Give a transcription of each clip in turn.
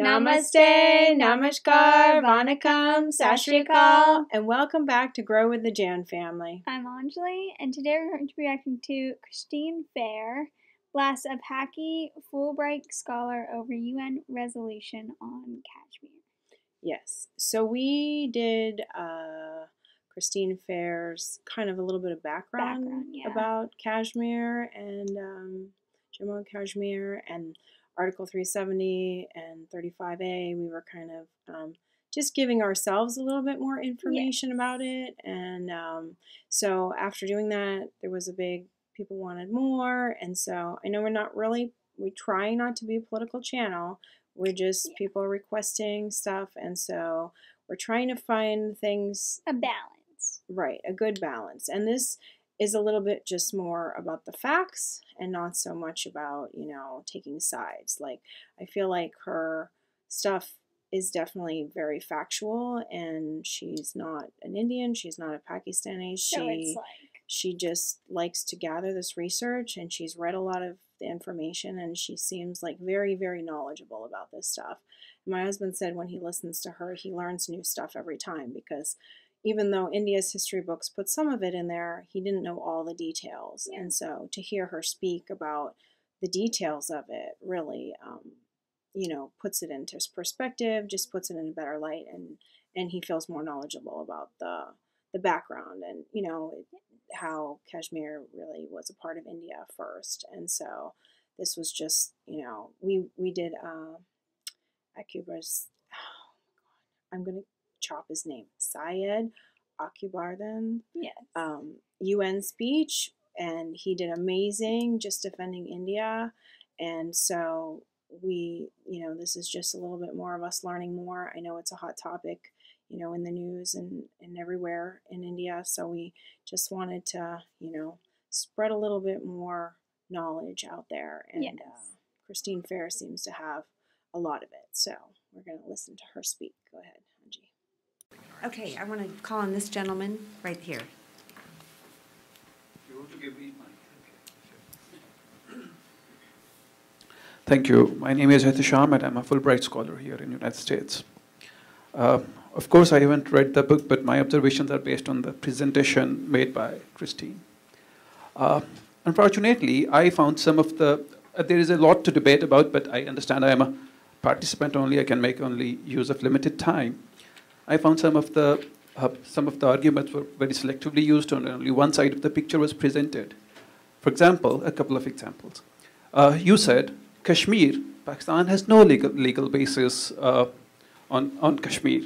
Namaste, Namaskar, Vanakkam, Sashrikal, and welcome back to Grow with the Jan family. I'm Anjali, and today we're going to be reacting to Christine Fair, blasts a Paki Fulbright scholar over UN resolution on Kashmir. Yes, so we did uh, Christine Fair's kind of a little bit of background, Background, yeah. about Kashmir and um, Jammu and Kashmir and Article 370 and 35A. We were kind of um, just giving ourselves a little bit more information about it. And um, so after doing that, there was a big, people wanted more. And so I know we're not really, we try not to be a political channel. We're just Yeah. people requesting stuff. And so we're trying to find things A balance. Right, a good balance. And this is a little bit just more about the facts and not so much about, you know, taking sides. Like, I feel like her stuff is definitely very factual and she's not an Indian, she's not a Pakistani. She So like, she just likes to gather this research and she's read a lot of the information and she seems like very very knowledgeable about this stuff my husband said when he listens to her he learns new stuff every time because even though india's history books put some of it in there he didn't know all the details Yeah. and so to hear her speak about the details of it really um, you know puts it into perspective just puts it in a better light and and he feels more knowledgeable about the the background and you know how Kashmir really was a part of India first, and so this was just you know we we did uh, Akubar's I'm gonna chop his name Syed Akubardhan yes. um, UN speech, and he did amazing just defending India. And so we, you know, this is just a little bit more of us learning more. I know it's a hot topic, you know, in the news and, and everywhere in India. So we just wanted to, you know, spread a little bit more knowledge out there. And Yes. uh, Christine Fair seems to have a lot of it. So we're going to listen to her speak. Go ahead. Okay, I want to call on this gentleman right here. You want to give me Thank you. My name is Hitesh Ahmed. I'm a Fulbright scholar here in the United States. Uh, of course, I haven't read the book, but my observations are based on the presentation made by Christine. Uh, unfortunately, I found some of the, uh, there is a lot to debate about, but I understand I am a participant only. I can make only use of limited time. I found some of the, uh, some of the arguments were very selectively used, and only one side of the picture was presented. For example, a couple of examples. Uh, you said Kashmir, Pakistan has no legal, legal basis uh, on, on Kashmir.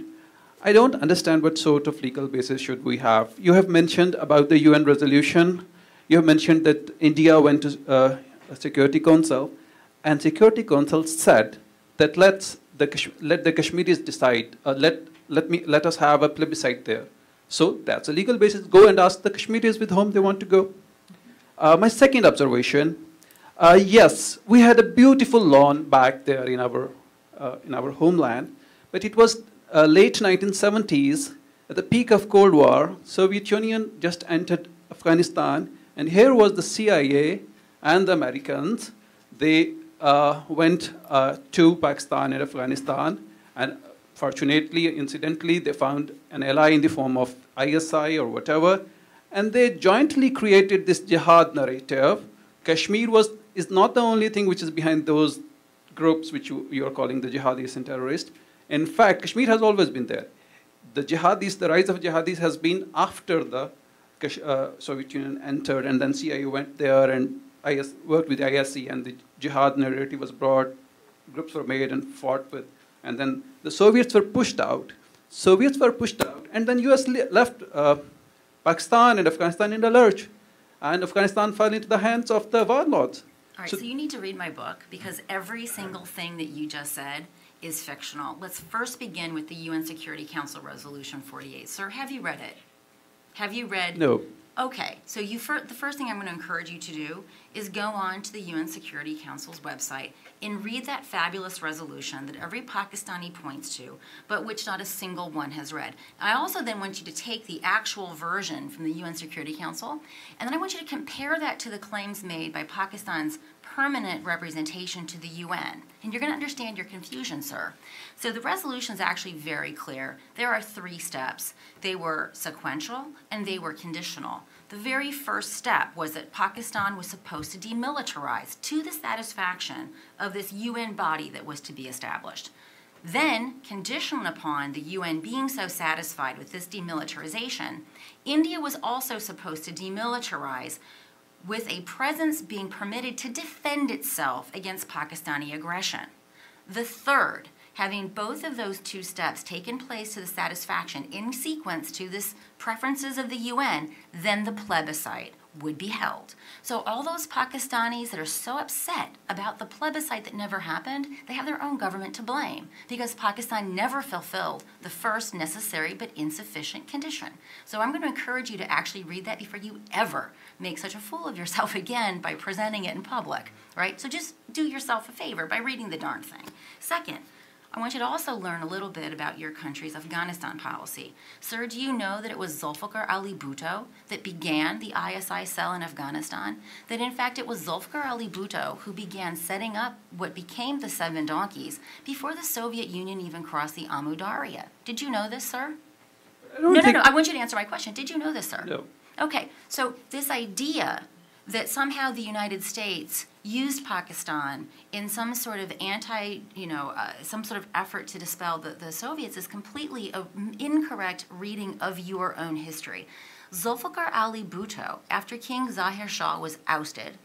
I don't understand what sort of legal basis should we have. You have mentioned about the UN resolution. You have mentioned that India went to uh, a Security Council, and Security Council said that let's the let the Kashmiris decide. Uh, let let me let us have a plebiscite there. So that's a legal basis. Go and ask the Kashmiris with whom they want to go. Uh, my second observation uh, yes, we had a beautiful lawn back there in our, uh, in our homeland, but it was uh, late 1970s, at the peak of Cold War, Soviet Union just entered Afghanistan, and here was the CIA and the Americans. They went uh, to Pakistan and Afghanistan, and fortunately, incidentally, they found an ally in the form of ISI or whatever, and they jointly created this jihad narrative. Kashmir was is not the only thing which is behind those groups which you, you are calling the jihadis and terrorists. In fact, Kashmir has always been there. The jihadis, the rise of jihadis has been after the uh, Soviet Union entered, and then CIA went there and IS, worked with ISC, and the jihad narrative was brought, groups were made and fought with, and then the Soviets were pushed out. Soviets were pushed out, and then US left uh, Pakistan and Afghanistan in the lurch, and Afghanistan fell into the hands of the warlords. All right, So- so, you need to read my book because every single thing that you just said is fictional. Let's first begin with the UN Security Council Resolution 48. Sir, have you read it? Have you read? No. Okay, so you fir- the first thing I'm going to encourage you to do is go on to the UN Security Council's website and read that fabulous resolution that every Pakistani points to, but which not a single one has read. I also then want you to take the actual version from the UN Security Council, and then I want you to compare that to the claims made by Pakistan's permanent representation to the UN. And you're going to understand your confusion, sir. So the resolution is actually very clear. There are three steps. They were sequential and they were conditional. The very first step was that Pakistan was supposed to demilitarize to the satisfaction of this UN body that was to be established. Then, conditional upon the UN being so satisfied with this demilitarization, India was also supposed to demilitarize with a presence being permitted to defend itself against Pakistani aggression. The third, having both of those two steps taken place to the satisfaction in sequence to this preferences of the UN, then the plebiscite would be held. So all those Pakistanis that are so upset about the plebiscite that never happened, they have their own government to blame because Pakistan never fulfilled the first necessary but insufficient condition. So I'm going to encourage you to actually read that before you ever make such a fool of yourself again by presenting it in public, right? So just do yourself a favor by reading the darn thing. Second, I want you to also learn a little bit about your country's Afghanistan policy. Sir, do you know that it was Zulfikar Ali Bhutto that began the ISI cell in Afghanistan? That in fact it was Zulfikar Ali Bhutto who began setting up what became the Seven Donkeys before the Soviet Union even crossed the Amu Darya. Did you know this, sir? No, no, no. I want you to answer my question. Did you know this, sir? No. Okay, so this idea that somehow the United States used Pakistan in some sort of anti, you know, uh, some sort of effort to dispel the, the Soviets is completely an incorrect reading of your own history. Zulfikar Ali Bhutto, after King Zahir Shah was ousted,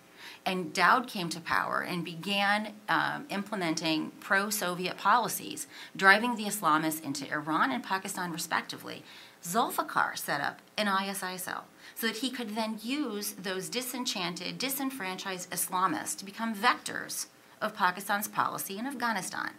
and Daoud came to power and began um, implementing pro Soviet policies, driving the Islamists into Iran and Pakistan, respectively. Zulfikar set up an ISI cell so that he could then use those disenchanted, disenfranchised Islamists to become vectors of Pakistan's policy in Afghanistan.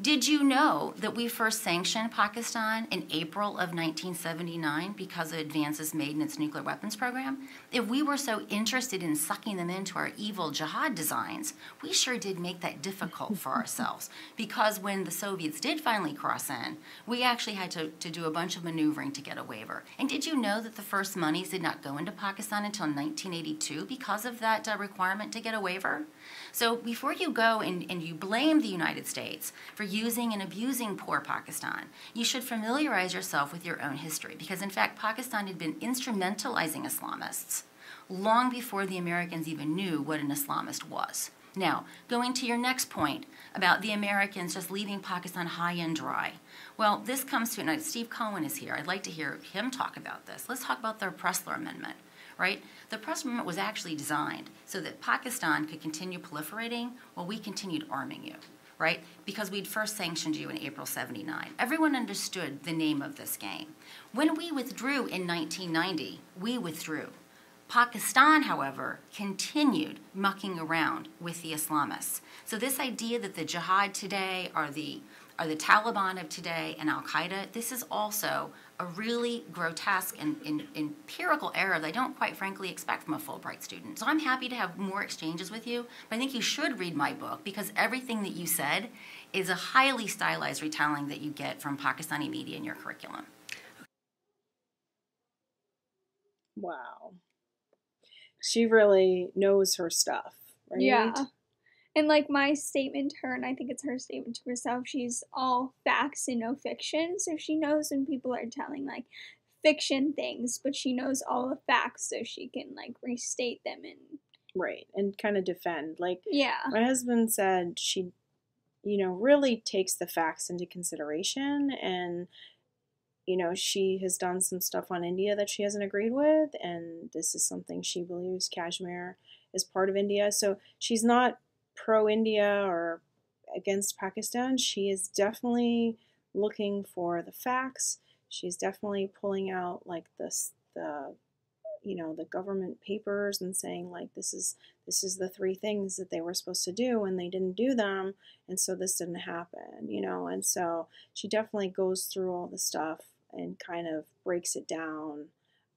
Did you know that we first sanctioned Pakistan in April of 1979 because of advances made in its nuclear weapons program? If we were so interested in sucking them into our evil jihad designs, we sure did make that difficult for ourselves. Because when the Soviets did finally cross in, we actually had to, to do a bunch of maneuvering to get a waiver. And did you know that the first monies did not go into Pakistan until 1982 because of that uh, requirement to get a waiver? So before you go and, and you blame the United States for using and abusing poor Pakistan, you should familiarize yourself with your own history because, in fact, Pakistan had been instrumentalizing Islamists long before the Americans even knew what an Islamist was. Now, going to your next point about the Americans just leaving Pakistan high and dry. Well, this comes to, and Steve Cohen is here. I'd like to hear him talk about this. Let's talk about the Pressler Amendment right? The Pressler Amendment was actually designed so that Pakistan could continue proliferating while we continued arming you, right? Because we'd first sanctioned you in April 79. Everyone understood the name of this game. When we withdrew in 1990, we withdrew. Pakistan, however, continued mucking around with the Islamists. So this idea that the jihad today are the are the Taliban of today and Al Qaeda, this is also a really grotesque and, and empirical error that I don't quite frankly expect from a Fulbright student. So I'm happy to have more exchanges with you, but I think you should read my book because everything that you said is a highly stylized retelling that you get from Pakistani media in your curriculum. Wow. She really knows her stuff, right? Yeah. And like my statement to her, and I think it's her statement to herself, she's all facts and no fiction. So she knows when people are telling like fiction things, but she knows all the facts so she can like restate them and Right. And kind of defend. Like yeah. my husband said she you know really takes the facts into consideration and you know she has done some stuff on India that she hasn't agreed with and this is something she believes Kashmir is part of India so she's not pro India or against Pakistan she is definitely looking for the facts. She's definitely pulling out like this the you know the government papers and saying like this is this is the three things that they were supposed to do and they didn't do them and so this didn't happen you know? And so she definitely goes through all the stuff and kind of breaks it down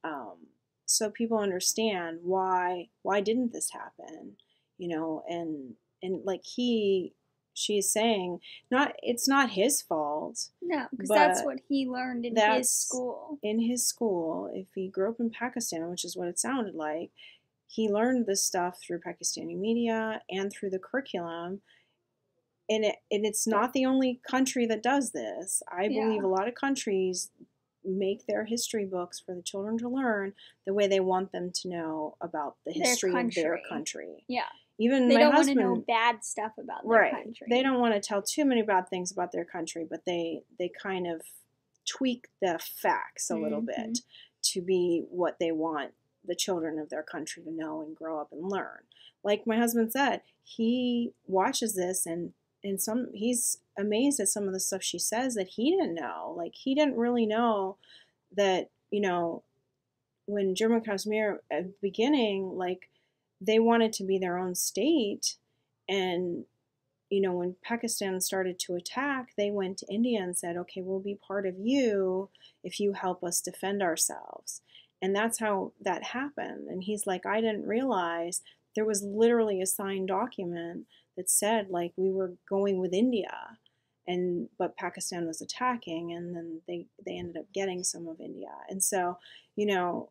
um, so people understand why why didn't this happen you know? And and like he she's saying not it's not his fault No, because that's what he learned in his school. in his school if he grew up in pakistan which is what it sounded like he learned this stuff through Pakistani media and through the curriculum. And, it, and it's not the only country that does this. I Yeah. believe a lot of countries make their history books for the children to learn the way they want them to know about the Their history of their country. Yeah. Even They my don't want to husband, know bad stuff about their right? country. They don't want to tell too many bad things about their country, but they they kind of tweak the facts a little Mhm. bit to be what they want the children of their country to know and grow up and learn. Like my husband said, he watches this and and some he's amazed at some of the stuff she says that he didn't know. Like he didn't really know that, you know, when Jammu and Kashmir at the beginning, like they wanted to be their own state. And you know when pakistan started to attack they went to india and said okay we'll be part of you if you help us defend ourselves. And that's how that happened. And he's like i didn't realize there was literally a signed document that said like we were going with india and but pakistan was attacking. And then they they ended up getting some of india. And so you know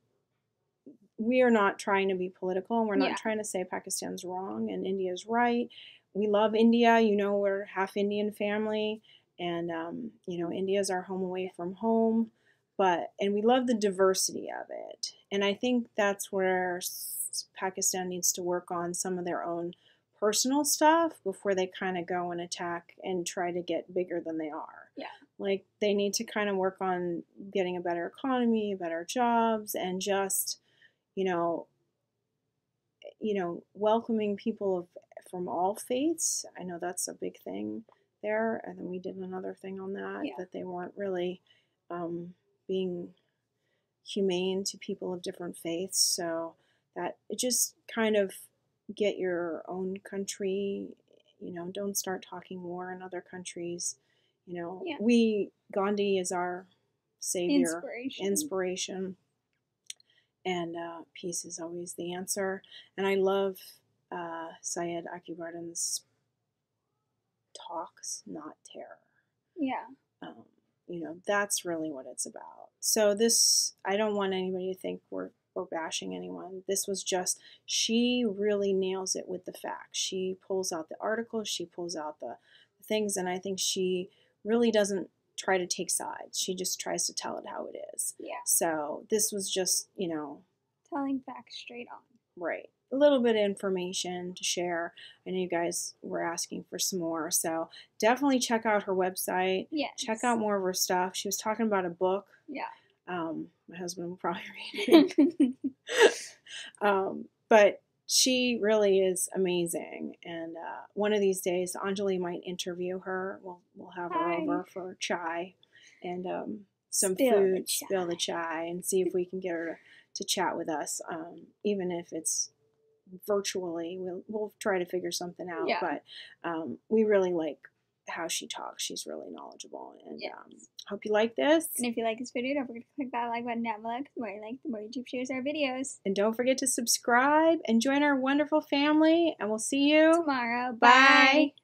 we are not trying to be political and we're not Yeah. trying to say Pakistan's wrong and India's right. We love India. You know, we're half Indian family and, um, you know, India's our home away from home. But, and we love the diversity of it. And I think that's where Pakistan needs to work on some of their own personal stuff before they kind of go and attack and try to get bigger than they are. Yeah. Like they need to kind of work on getting a better economy, better jobs, and just, you know, you know, welcoming people of from all faiths. I know that's a big thing there, and then we did another thing on that Yeah. that they weren't really um, being humane to people of different faiths. So that it just kind of get your own country. You know, don't start talking war in other countries. You know, Yeah. we Gandhi is our savior Inspiration. inspiration and uh, peace is always the answer. And i love uh, syed akibardin's talks not terror. Yeah. um, you know that's really what it's about. So this i don't want anybody to think we're we're bashing anyone. This was just she really nails it with the facts. She pulls out the articles she pulls out the things and i think she really doesn't try to take sides she just tries to tell it how it is Yeah. so this was just you know Telling facts straight on. Right. A little bit of information to share. I know you guys were asking for some more. So definitely check out her website. Yes. Check out more of her stuff. She was talking about a book. Yeah. Um, my husband will probably read it. um, but she really is amazing. And uh, one of these days, Anjali might interview her. We'll, we'll have her Hi. over for chai and um, some Spill the food, spill the chai, and see if we can get her to, to chat with us, um, even if it's virtually. We'll, we'll try to figure something out. Yeah. But um, we really like how she talks. She's really knowledgeable. And Yes. um, hope you like this. And if you like this video, don't forget to click that like button down below because the more you like, the more YouTube shares our videos. And don't forget to subscribe and join our wonderful family. And we'll see you Tomorrow. Bye. Bye.